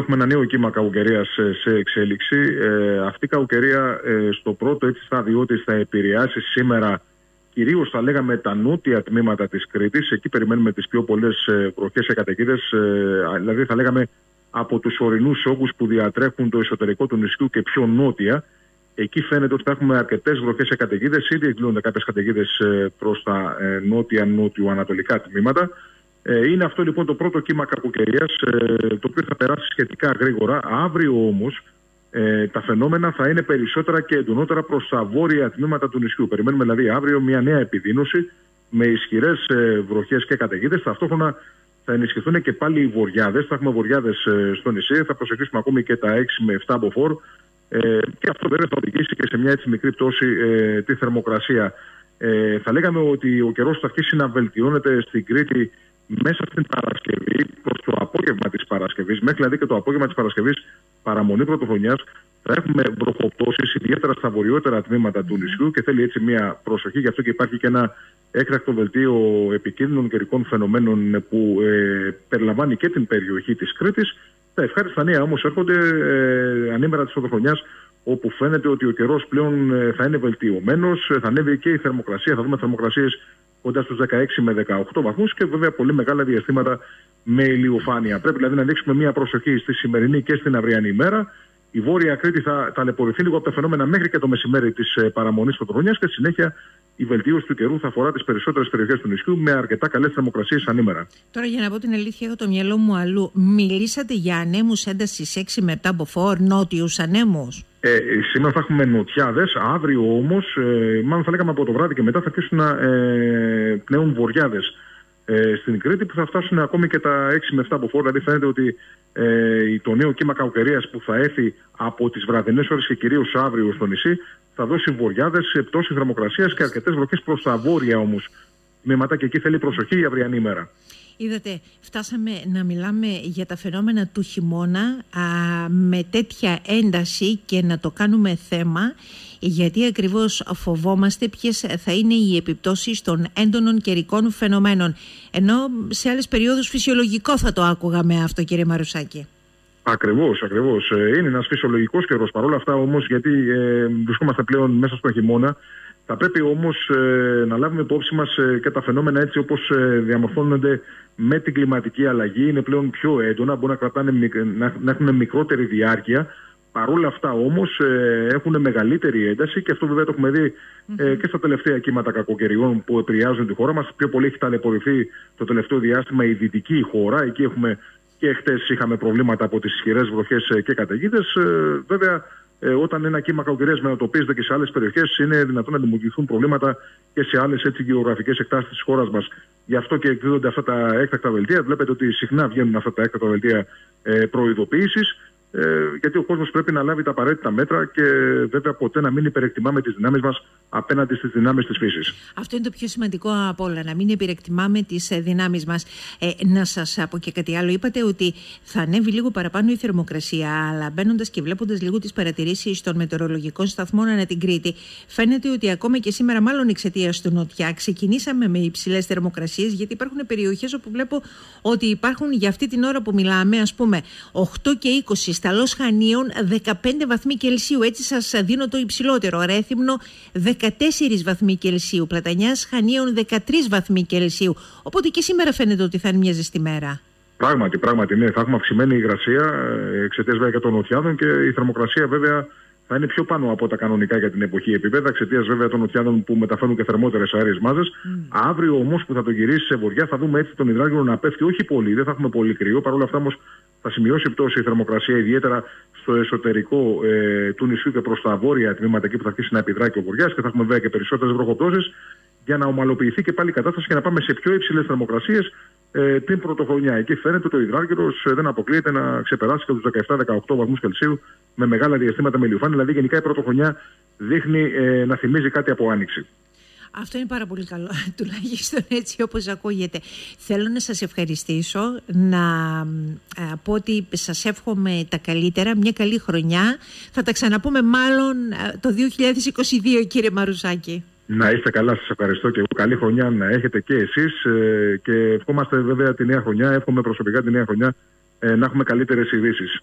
Έχουμε ένα νέο κύμα κακοκαιρία σε εξέλιξη. Ε, αυτή η κακοκαιρία ε, στο πρώτο έτσι στάδιο τη θα επηρεάσει σήμερα κυρίως θα λέγαμε τα νότια τμήματα της Κρήτης. Εκεί περιμένουμε τις πιο πολλές ε, βροχές και καταιγίδες. Ε, δηλαδή θα λέγαμε από τους ορεινούς όγκου που διατρέχουν το εσωτερικό του νησιού και πιο νότια. Εκεί φαίνεται ότι θα έχουμε αρκετές βροχές και καταιγίδες. Ήδη εκδηλώνονται κάποιες καταιγίδες προς τα νότια-νότιο-ανατολικά τμήματα. Ε, είναι αυτό λοιπόν το πρώτο κύμα κακοκαιρίας, ε, το οποίο θα περάσει σχετικά γρήγορα. Αύριο όμως ε, τα φαινόμενα θα είναι περισσότερα και εντονότερα προς τα βόρεια τμήματα του νησιού. Περιμένουμε δηλαδή αύριο μια νέα επιδείνωση με ισχυρές ε, βροχές και καταιγίδες. Ταυτόχρονα θα ενισχυθούν και πάλι οι βοριάδες. Θα έχουμε βοριάδες ε, στο νησί. Θα προσεγγίσουμε ακόμη και τα 6 με 7 μποφόρ. Ε, και αυτό βέβαια θα οδηγήσει και σε μια έτσι μικρή πτώση ε, τη θερμοκρασία. Ε, θα λέγαμε ότι ο καιρός θα αρχίσει να βελτιώνεται στην Κρήτη μέσα στην Παρασκευή, προς το απόγευμα της Παρασκευής, μέχρι δηλαδή και το απόγευμα της Παρασκευής, παραμονή πρωτοχρονιάς, θα έχουμε βροχοπτώσεις, ιδιαίτερα στα βορειότερα τμήματα του νησιού και θέλει έτσι μια προσοχή. Γι' αυτό και υπάρχει και ένα έκτακτο δελτίο επικίνδυνων καιρικών φαινομένων που ε, περιλαμβάνει και την περιοχή της Κρήτης. Τα ευχάριστα νέα όμως έρχονται ε, ανήμερα της πρωτοχρονιάς, όπου φαίνεται ότι ο καιρός πλέον ε, θα είναι βελτιωμένος, θα ανέβει και η θερμοκρασία. Θα δούμε θερμοκρασίες κοντά στους 16 με 18 βαθμούς και βέβαια πολύ μεγάλα διαστήματα με ηλιοφάνεια. Πρέπει δηλαδή να δείξουμε μια προσοχή στη σημερινή και στην αυριανή ημέρα. Η Βόρεια Κρήτη θα ταλαιπωρηθεί λίγο από τα φαινόμενα μέχρι και το μεσημέρι της ε, παραμονής πρωτοχρονιάς και στη συνέχεια η βελτίωση του καιρού θα αφορά τις περισσότερες περιοχές του νησιού με αρκετά καλές θερμοκρασίες ανήμερα. Τώρα, για να πω την αλήθεια, έχω το μυαλό μου αλλού. Μιλήσατε για ανέμους έντασης 6 με 7 μποφόρ, νότιους ανέμους. Ε, σήμερα θα έχουμε νοτιάδες. Αύριο όμως, ε, μάλλον θα λέγαμε από το βράδυ και μετά, θα αρχίσουν να ε, πνέουν βοριάδες ε, στην Κρήτη που θα φτάσουν ακόμη και τα 6 με 7 μποφόρ. Δηλαδή, φαίνεται ότι ε, το νέο κύμα κακοκαιρίας που θα έρθει από τις βραδινές ώρες και κυρίως αύριο στο νησί θα δώσει βοριάδες, πτώση θερμοκρασίας και αρκετές βροχές προς τα βόρεια όμως τμήματα και εκεί θέλει προσοχή η αυριανή ημέρα. Είδατε, φτάσαμε να μιλάμε για τα φαινόμενα του χειμώνα α, με τέτοια ένταση και να το κάνουμε θέμα γιατί ακριβώς φοβόμαστε ποιες θα είναι οι επιπτώσεις των έντονων καιρικών φαινομένων. Ενώ σε άλλες περιόδους φυσιολογικό θα το άκουγαμε αυτό κύριε Μαρουσάκη. Ακριβώς, ακριβώς. Ε, είναι ένας φυσιολογικός καιρός. Παρ' όλα αυτά όμως, γιατί ε, βρισκόμαστε πλέον μέσα στον χειμώνα, θα πρέπει όμως ε, να λάβουμε υπόψη μας ε, και τα φαινόμενα έτσι όπως ε, διαμορφώνονται με την κλιματική αλλαγή. Είναι πλέον πιο έντονα, μπορούν να, κρατάνε, να, να έχουν μικρότερη διάρκεια. Παρ' όλα αυτά όμως έχουν μεγαλύτερη ένταση και αυτό βέβαια το έχουμε δει και στα τελευταία κύματα κακοκαιριών που επηρεάζουν τη χώρα μας. Πιο πολύ έχει ταλαιπωρηθεί το τελευταίο διάστημα η δυτική χώρα. Εκεί έχουμε και χτες είχαμε προβλήματα από τις ισχυρές βροχές και καταιγίδες. βέβαια ε, όταν ένα κύμα κακοκαιρίας μετατοπίζεται και σε άλλες περιοχές, είναι δυνατόν να δημιουργηθούν προβλήματα και σε άλλες γεωγραφικές εκτάσεις της χώρας μας. Γι' αυτό και εκδίδονται αυτά τα έκτακτα δελτία. Βλέπετε ότι συχνά βγαίνουν αυτά τα έκτακτα δελτία ε, προειδοποίησης. Ε, γιατί ο κόσμος πρέπει να λάβει τα απαραίτητα μέτρα και βέβαια ποτέ να μην υπερεκτιμάμε τις δυνάμεις μας απέναντι στις δυνάμεις της φύσης. Αυτό είναι το πιο σημαντικό από όλα, να μην υπερεκτιμάμε τις ε, δυνάμεις μας. Ε, να σας πω και κάτι άλλο. Είπατε ότι θα ανέβει λίγο παραπάνω η θερμοκρασία, αλλά μπαίνοντας και βλέποντας λίγο τις παρατηρήσεις των μετεωρολογικών σταθμών ανά την Κρήτη, φαίνεται ότι ακόμα και σήμερα, μάλλον εξαιτίας του νοτιά, ξεκινήσαμε με υψηλές θερμοκρασίες, γιατί υπάρχουν περιοχές όπου βλέπω ότι υπάρχουν για αυτή την ώρα που μιλάμε, ας πούμε, 8 και 20 Σταλός Χανίων 15 βαθμοί Κελσίου. Έτσι σας δίνω το υψηλότερο. Ρέθυμνο 14 βαθμοί Κελσίου. Πλατανιάς Χανίων 13 βαθμοί Κελσίου. Οπότε και σήμερα φαίνεται ότι θα είναι μια ζεστή μέρα. Πράγματι, πράγματι, ναι. Θα έχουμε αυξημένη υγρασία ε, εξαιτίας βέβαια και των νοτιάδων και η θερμοκρασία βέβαια θα είναι πιο πάνω από τα κανονικά για την εποχή επίπεδα, εξαιτίας βέβαια των νοτιάδων που μεταφέρουν και θερμότερες αέριες μάζες. Mm. Αύριο όμως που θα το γυρίσει σε βοριά, θα δούμε έτσι τον υδράργυρο να πέφτει όχι πολύ, δεν θα έχουμε πολύ κρύο. Παρ' όλα αυτά όμως θα σημειώσει πτώση η θερμοκρασία, ιδιαίτερα στο εσωτερικό ε, του νησιού και προς τα βόρεια τμήματα, εκεί που θα αρχίσει να επιδρά και ο βοριάς και θα έχουμε βέβαια και περισσότερες βροχοπτώσεις για να ομαλοποιηθεί και πάλι η κατάσταση και να πάμε σε πιο υψηλές θερμοκρασίες ε, την πρωτοχρονιά. Εκεί φαίνεται ότι ο υδράργυρο ε, δεν αποκλείεται να ξεπεράσει και τους 17-18 βαθμούς Κελσίου με μεγάλα διαστήματα με ηλιοφάνεια. Δηλαδή, γενικά η πρωτοχρονιά δείχνει ε, να θυμίζει κάτι από άνοιξη. Αυτό είναι πάρα πολύ καλό, τουλάχιστον έτσι όπως ακούγεται. Θέλω να σας ευχαριστήσω, να ε, πω ότι σας εύχομαι τα καλύτερα, μια καλή χρονιά. Θα τα ξαναπούμε μάλλον ε, το 2022 κύριε Μαρουσάκη. Να είστε καλά, σας ευχαριστώ και εγώ. Καλή χρονιά να έχετε και εσείς ε, και ευχόμαστε βέβαια τη νέα χρονιά, εύχομαι προσωπικά τη νέα χρονιά να έχουμε καλύτερες ειδήσεις.